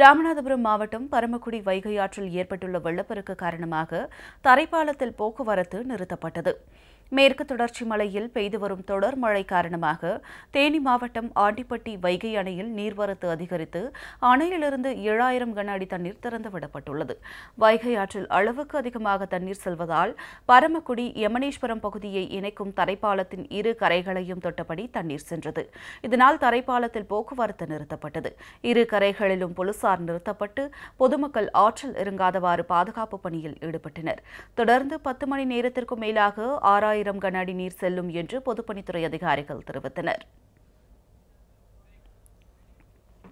ராமநாதபுரம் மாவட்டம் பரமக்குடி வைகை ஆற்றில் ஏற்பட்டுள்ள வெள்ளப்பெருக்கு காரணமாக தரைப்பாலத்தில் போக்குவரத்து நிறுத்தப்பட்டது. மேற்கு தொடர்ச்சி மலையில் பெய்து வரும் தொடர் மழை காரணமாக தேனி மாவட்டம் ஆண்டிப்பட்டி வைகை அணையில் நீர்வரத்து அதிகரித்து அணையிலிருந்து ஏழாயிரம் கன அடி தண்ணீர் திறந்துவிடப்பட்டுள்ளது வைகை ஆற்றில் அளவுக்கு அதிகமாக தண்ணீர் செல்வதால் பரமக்குடி யமனேஸ்வரம் பகுதியை இணைக்கும் தரைப்பாலத்தின் இரு கரைகளையும் தொட்டபடி தண்ணீர் சென்றது. இதனால் தரைப்பாலத்தில் போக்குவரத்து நிறுத்தப்பட்டது. இரு கரைகளிலும் போலீசார் நிறுத்தப்பட்டு பொதுமக்கள் ஆற்றல் இறங்காதவாறு பாதுகாப்பு பணியில் ஈடுபட்டனர். தொடர்ந்து பத்து மணி நேரத்திற்கும் மேலாக ஆறாயிரம் கன அடி நீர் செல்லும் என்று பொதுப்பணித்துறை அதிகாரிகள் தெரிவித்தனர்.